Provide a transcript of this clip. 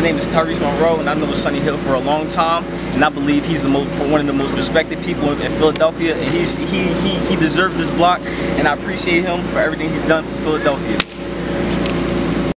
My name is Tyrese Monroe, and I know Sonny Hill for a long time, and I believe he's the most one of the most respected people in Philadelphia, and he's he he he deserves this block, and I appreciate him for everything he's done for Philadelphia.